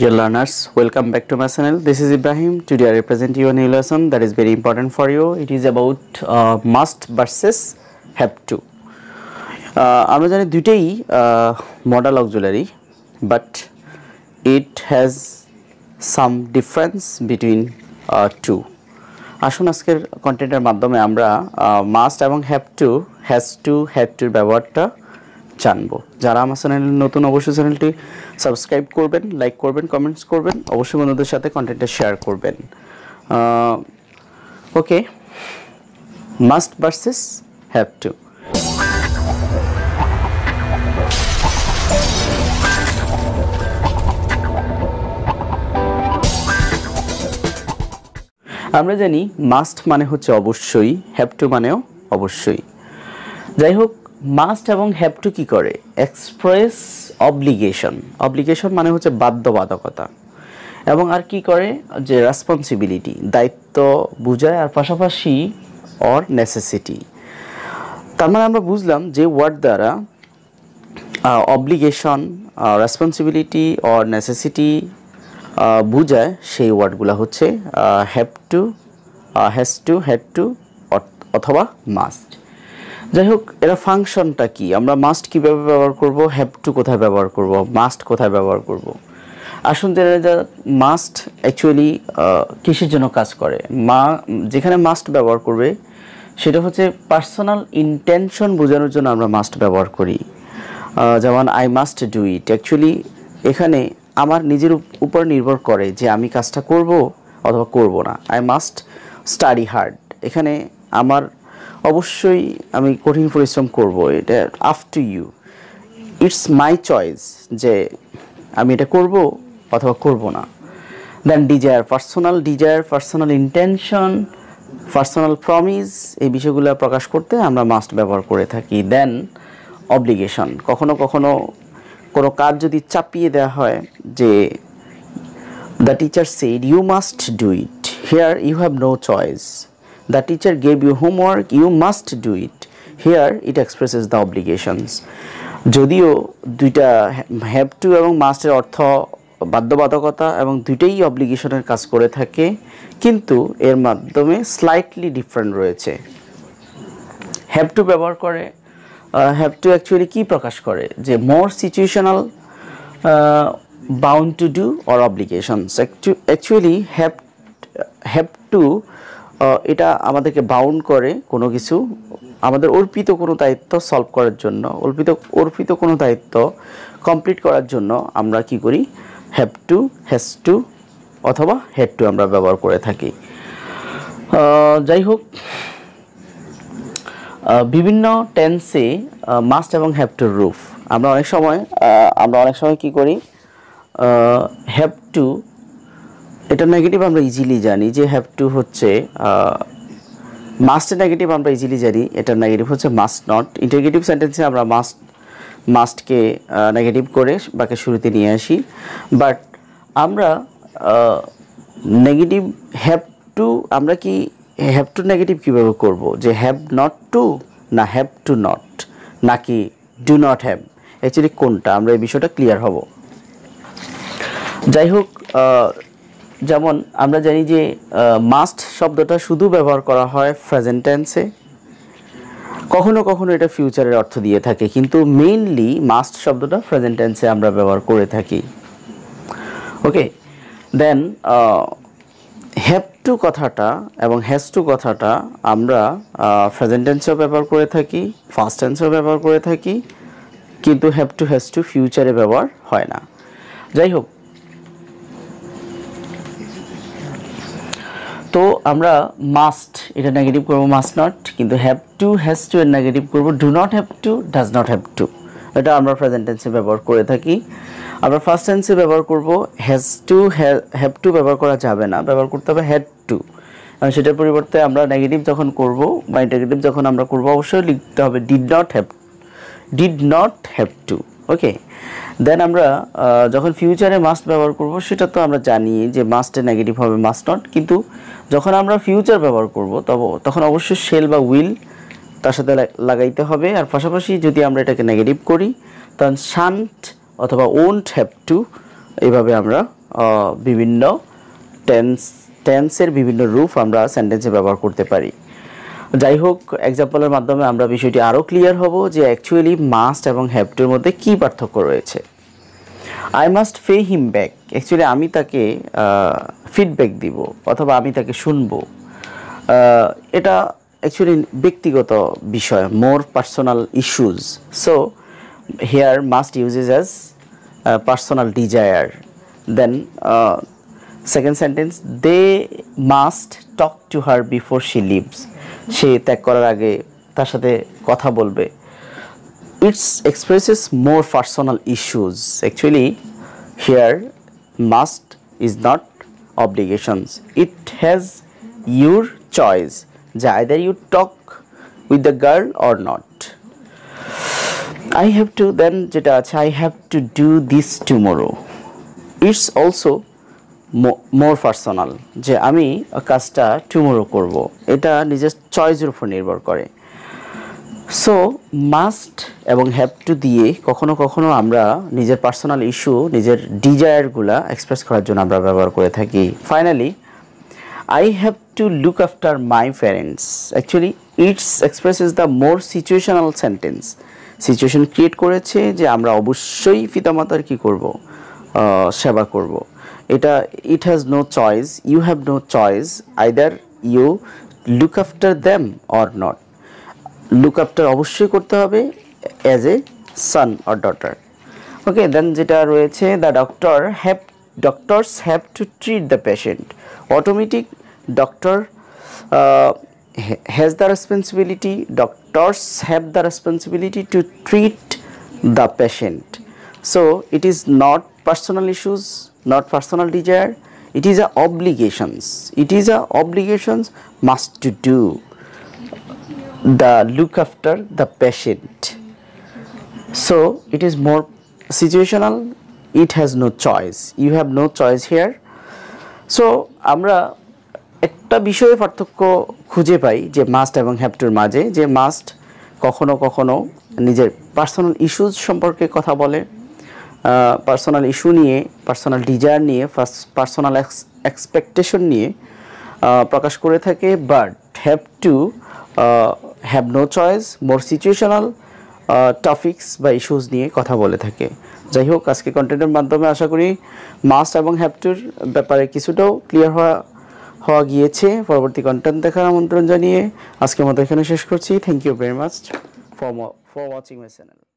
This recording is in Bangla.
Dear learners, welcome back to my channel. This is Ibrahim. Today I represent you a new lesson that is very important for you. It is about uh, must versus have to. Uh, আমরা জানি দুইটাই modal auxiliary but it has some difference between two আসুন আজকের কন্টেন্টের মাধ্যমে আমরা মাস্ট এবং have to has to have টুর ব্যবহারটা জানব। যারা আমার চ্যানেল নতুন, অবশ্যই চ্যানেলটি সাবস্ক্রাইব করবেন, লাইক করবেন কমেন্টস করবেন, অবশ্যই বন্ধুদের সাথে কন্টেন্টটা শেয়ার করবেন। Okay must versus have to আমরা জানি মাস্ট মানে হচ্ছে অবশ্যই হ্যাভ টু মানেও অবশ্যই। যাই হোক মাস্ট এবং হ্যাভ টু কী করে? এক্সপ্রেস অবলিগেশন অবলিগেশন মানে হচ্ছে বাধ্যবাধকতা। এবং আর কি করে? যে রেসপন্সিবিলিটি দায়িত্ব বুঝায় আর পাশাপাশি অর নেসেসিটি তার মানে আমরা বুঝলাম যে ওয়ার্ড দ্বারা অবলিগেশন রেসপন্সিবিলিটি অর নেসেসিটি বুঝায় সেই ওয়ার্ডগুলো হচ্ছে have to has to had to অথবা মাস্ট যাই হোক এরা ফাংশনটা কি? আমরা মাস্ট কীভাবে ব্যবহার করব? হ্যাভ টু কোথায় ব্যবহার করব? মাস্ট কোথায় ব্যবহার করব? আসুন জেনে যা মাস্ট অ্যাকচুয়ালি কিসের জন্য কাজ করে? মা, যেখানে মাস্ট ব্যবহার করবে, সেটা হচ্ছে পার্সোনাল ইন্টেনশন বোঝানোর জন্য আমরা মাস্ট ব্যবহার করি। যেমন I must do it actually এখানে আমার নিজের উপর নির্ভর করে যে আমি কাজটা করব অথবা করব না। আই মাস্ট স্টাডি হার্ড এখানে আমার অবশ্যই আমি কঠিন পরিশ্রম করব এটা up to you it's my choice যে আমি এটা করব অথবা করব না। Then desire personal desire personal intention personal promise এই বিষয়গুলো প্রকাশ করতে আমরা মাস্ট ব্যবহার করে থাকি। দেন অব্লিগেশন কখনো কখনো কোনো কাজ যদি চাপিয়ে দেওয়া হয় যে the teacher said you must do it here you have no choice the teacher gave you homework you must do it here it expresses the obligations যদিও দুইটা হ্যাভ টু এবং মাস্টের অর্থ বাধ্যবাধকতা এবং দুইটাই অব্লিগেশনের কাজ করে থাকে, কিন্তু এর মাধ্যমে স্লাইটলি ডিফারেন্ট রয়েছে। হ্যাভ টু ব্যবহার করে হ্যাভ টু অ্যাকচুয়ালি কী প্রকাশ করে? যে more situational bound to do or obligations actually have have to এটা আমাদেরকে বাউন্ড করে কোনো কিছু, আমাদের অর্পিত কোনো দায়িত্ব সলভ করার জন্য, অর্পিত অর্পিত কোনো দায়িত্ব কমপ্লিট করার জন্য আমরা কি করি? হ্যাভ টু হ্যাজ টু অথবা হেড টু আমরা ব্যবহার করে থাকি। যাই হোক বিভিন্ন টেন্সে মাস্ট এবং হ্যাভ টু রুফ আমরা অনেক সময় আমরা অনেক সময় কি করি? হ্যাভ টু এটা নেগেটিভ আমরা ইজিলি জানি যে হ্যাভ টু হচ্ছে মাস্টের নেগেটিভ আমরা ইজিলি জানি এটার নেগেটিভ হচ্ছে মাস্ট নট ইন্টারগেটিভ সেন্টেন্সে আমরা মাস্ট মাস্টকে নেগেটিভ করে বাকি শুরুতে নিয়ে আসি। বাট আমরা নেগেটিভ হ্যাভ টু আমরা কি হ্যাভ টু নেগেটিভ কীভাবে করব? যে হ্যাভ নট টু না হ্যাভ টু নট নাকি ডু নট হ্যাভ অ্যাকচুয়ালি কোনটা? আমরা এই বিষয়টা ক্লিয়ার হব। যাই হোক যেমন আমরা জানি যে মাস্ট শব্দটা শুধু ব্যবহার করা হয় প্রেজেন্ট টেন্সে কখনো কখনো এটা ফিউচারের অর্থ দিয়ে থাকে, কিন্তু মেইনলি মাস্ট শব্দটা প্রেজেন্ট টেন্সে আমরা ব্যবহার করে থাকি। ওকে দেন হ্যাভ টু কথাটা এবং হ্যাজ টু কথাটা আমরা প্রেজেন্ট টেন্সেও ব্যবহার করে থাকি ফার্স্ট টেন্সেও ব্যবহার করে থাকি, কিন্তু হ্যাভ টু হ্যাজ টু ফিউচারে ব্যবহার হয় না। যাই হোক তো আমরা মাস্ট এটা নেগেটিভ করব মাস্ট নট কিন্তু হ্যাভ টু হ্যাজ টু এর নেগেটিভ করব do not have to does not have to এটা আমরা প্রেজেন্ট টেন্সে ব্যবহার করে থাকি। আমরা ফার্স্ট টেন্সে ব্যবহার করব হ্যাজ টু হ্যাভ টু ব্যবহার করা যাবে না, ব্যবহার করতে হবে হ্যাড টু সেটার পরিবর্তে আমরা নেগেটিভ যখন করব, বা নেগেটিভ যখন আমরা করব, অবশ্যই লিখতে হবে did not have did not have to okay then আমরা যখন ফিউচারে মাস্ট ব্যবহার করব, সেটা তো আমরা জানি যে মাস্টে নেগেটিভ হবে মাস্ট নট কিন্তু যখন আমরা ফিউচার ব্যবহার করব, তবে, তখন অবশ্যই শেল বা উইল তার সাথে লাগাইতে হবে। আর পাশাপাশি যদি আমরা এটাকে নেগেটিভ করি তখন শান্ট অথবা ওন্ট হ্যাভ টু এইভাবে আমরা বিভিন্ন টেন্স টেন্সের বিভিন্ন রূপ আমরা সেন্টেন্সে ব্যবহার করতে পারি। যাই হোক এক্সাম্পলের মাধ্যমে আমরা বিষয়টি আরও ক্লিয়ার হব যে অ্যাকচুয়ালি মাস্ট এবং হ্যাপটুর মধ্যে কী পার্থক্য রয়েছে। আই মাস্ট ফে হিম ব্যাক অ্যাকচুয়ালি আমি তাকে ফিডব্যাক দিব অথবা আমি তাকে শুনব। এটা অ্যাকচুয়ালি ব্যক্তিগত বিষয় more personal issues so here must uses as personal desire then second sentence they must talk to her before she leaves সে ত্যাগ করার আগে তার সাথে কথা বলবে it expresses more personal issues actually here must is not obligations it has your choice যে either you talk with the girl or not I have to then যেটা আছে I have to do this tomorrow it's also more personal যে আমি কাজটা টুমোরো করব। এটা নিজের চয়েসের উপর নির্ভর করে। সো মাস্ট এবং হ্যাভ টু দিয়ে কখনো কখনো আমরা নিজের পার্সোনাল ইস্যু নিজের ডিজায়ারগুলা এক্সপ্রেস করার জন্য আমরা ব্যবহার করে থাকি। Finally I have to look after my parents actually it's express is the more situational sentence situation create করেছে যে আমরা অবশ্যই পিতামাতার কি করব? সেবা করব। এটা it has no choice you have no choice either you look after them or not look after অবশ্যই করতে হবে as a son or daughter okay then যেটা রয়েছে the doctor have doctors have to treat the patient automatic doctor has the responsibility doctors have the responsibility to treat the patient so it is not personal issues not personal desire it is a obligations it is a obligations must to do the look after the patient so it is more situational it has no choice you have no choice here so আমরা একটা বিষয়ে পার্থক্য খুঁজে পাই যে মাস্ট এবং হ্যাপটুর মাঝে যে মাস্ট কখনো কখনো নিজের পার্সোনাল ইস্যুজ সম্পর্কে কথা বলে পার্সোনাল ইস্যু নিয়ে পার্সোনাল ডিজায়ার নিয়ে পার্সোনাল এক্সপেকটেশন নিয়ে প্রকাশ করে থাকে but have to have no choice more situational topics বা ইস্যুস নিয়ে কথা বলে থাকে। যাই হোক, আজকে কন্টেন্টের মাধ্যমে আশা করি মাস্ট এবং হ্যাপটুর ব্যাপারে কিছুটাও ক্লিয়ার হওয়া হওয়া গিয়েছে। পরবর্তী কন্টেন্ট দেখার আমন্ত্রণ জানিয়ে আজকের মতো এখানে শেষ করছি। Thank you very much for for watching my channel